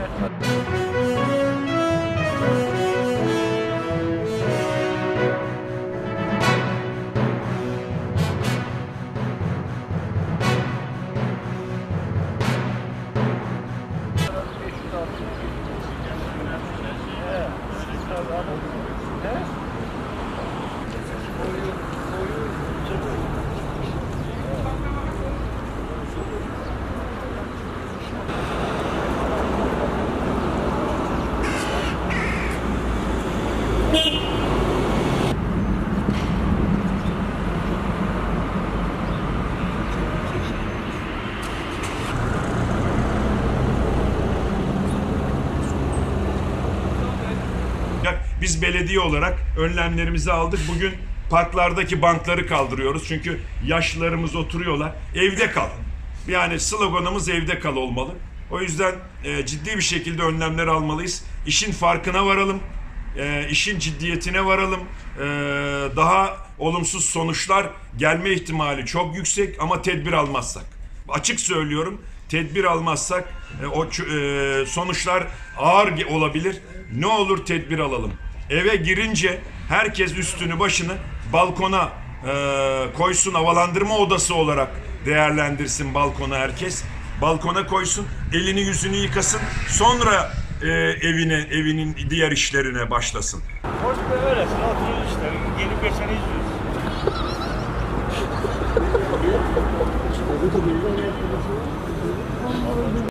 Ja. Biz belediye olarak önlemlerimizi aldık. Bugün parklardaki bankları kaldırıyoruz. Çünkü yaşlılarımız oturuyorlar. Evde kal. Yani sloganımız evde kal olmalı. O yüzden e, ciddi bir şekilde önlemler almalıyız. İşin farkına varalım. E, işin ciddiyetine varalım. E, daha olumsuz sonuçlar gelme ihtimali çok yüksek ama tedbir almazsak. Açık söylüyorum. Tedbir almazsak e, o e, sonuçlar ağır olabilir. Ne olur tedbir alalım. Eve girince herkes üstünü başını balkona e, koysun havalandırma odası olarak değerlendirsin balkona herkes. Balkona koysun, elini yüzünü yıkasın. Sonra e, evine evinin diğer işlerine başlasın. Hoş be oturuyoruz işte. Gelip geçeni izliyoruz.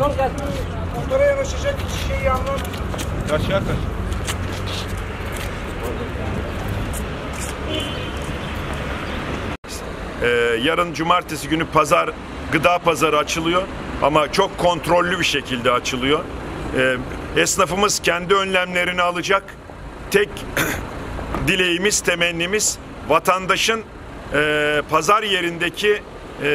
Motora yanaşacak şeyi anlam. Kaç ya kaç? Ee, yarın cumartesi günü pazar gıda pazarı açılıyor ama çok kontrollü bir şekilde açılıyor. Ee, esnafımız kendi önlemlerini alacak. Tek dileğimiz, temennimiz vatandaşın e, pazar yerindeki e,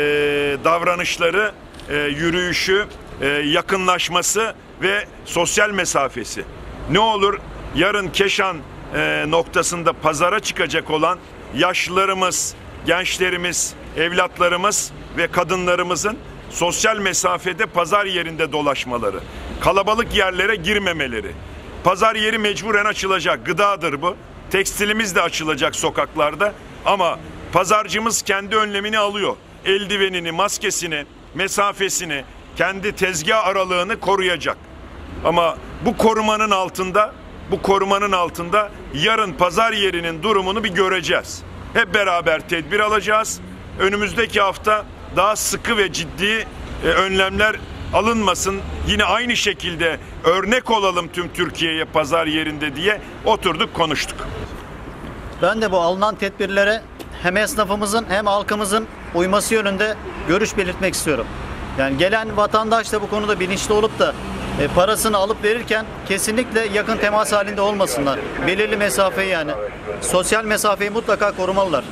davranışları, e, yürüyüşü, e, yakınlaşması ve sosyal mesafesi. Ne olur yarın Keşan e, noktasında pazara çıkacak olan yaşlılarımız, gençlerimiz, evlatlarımız ve kadınlarımızın sosyal mesafede pazar yerinde dolaşmaları, kalabalık yerlere girmemeleri. Pazar yeri mecburen açılacak, gıdadır bu. Tekstilimiz de açılacak sokaklarda ama pazarcımız kendi önlemini alıyor. Eldivenini, maskesini, mesafesini, kendi tezgah aralığını koruyacak. Ama bu korumanın altında, bu korumanın altında yarın pazar yerinin durumunu bir göreceğiz. Hep beraber tedbir alacağız. Önümüzdeki hafta daha sıkı ve ciddi e, önlemler alınmasın. Yine aynı şekilde örnek olalım tüm Türkiye'ye pazar yerinde diye oturduk konuştuk. Ben de bu alınan tedbirlere hem esnafımızın hem halkımızın uyması yönünde görüş belirtmek istiyorum. Yani gelen vatandaş da bu konuda bilinçli olup da e, parasını alıp verirken kesinlikle yakın temas halinde olmasınlar. Belirli mesafeyi yani sosyal mesafeyi mutlaka korumalılar.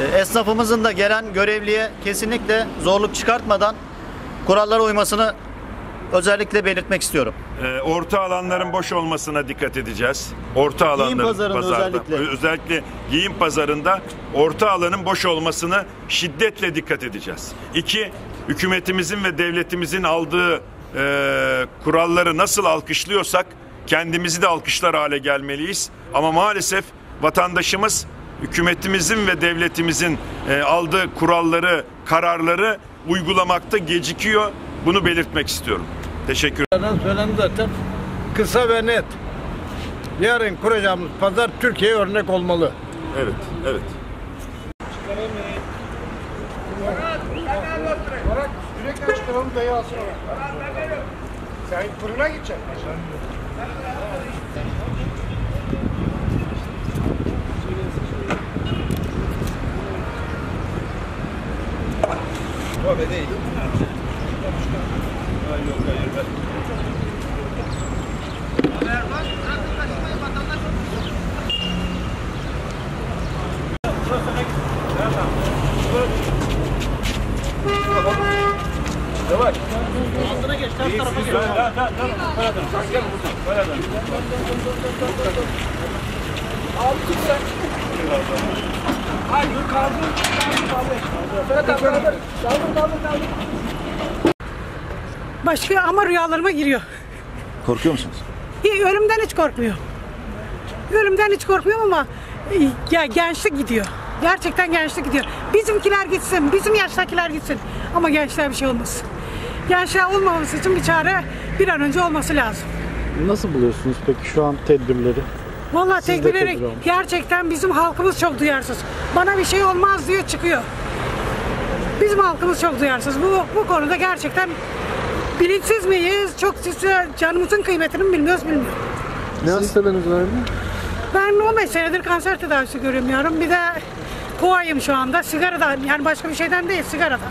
E, esnafımızın da gelen görevliye kesinlikle zorluk çıkartmadan kurallara uymasını özellikle belirtmek istiyorum. Ee, orta alanların boş olmasına dikkat edeceğiz. Orta alanların pazarında özellikle. Özellikle giyim pazarında orta alanın boş olmasına şiddetle dikkat edeceğiz. İki, hükümetimizin ve devletimizin aldığı e, kuralları nasıl alkışlıyorsak kendimizi de alkışlar hale gelmeliyiz. Ama maalesef vatandaşımız hükümetimizin ve devletimizin e, aldığı kuralları, kararları uygulamakta gecikiyor. Bunu belirtmek istiyorum. Teşekkür Zaten söylendi zaten. Kısa ve net. Yarın kuracağımız pazar Türkiye'ye örnek olmalı. Evet, evet. alalım dayı alsın ona. Sen fırına gideceksin. Tövbe değil. Hayır yok hayır. Başka ama rüyalarıma giriyor. Korkuyor musunuz? Hi- Ölümden hiç korkmuyorum. Ölümden hiç korkmuyorum ama e, ya gençlik gidiyor. Gerçekten gençlik gidiyor. Bizimkiler gitsin, bizim yaştakiler gitsin. Ama gençler bir şey olmasın. Gençler olmaması için bir çare bir an önce olması lazım. Nasıl buluyorsunuz peki şu an tedbirleri? Vallahi Siz de tedbirleri tedbir gerçekten bizim halkımız çok duyarsız. Bana bir şey olmaz diyor çıkıyor. Bizim halkımız çok duyarsız. Bu, bu konuda gerçekten bilinçsiz miyiz? Çok canımızın kıymetini mi bilmiyoruz bilmiyorum. Ne hastalarınız var mı? Ben 15 senedir kanser tedavisi görüyorum yarım. Bir de kovayım şu anda. Sigaradan yani başka bir şeyden değil sigaradan.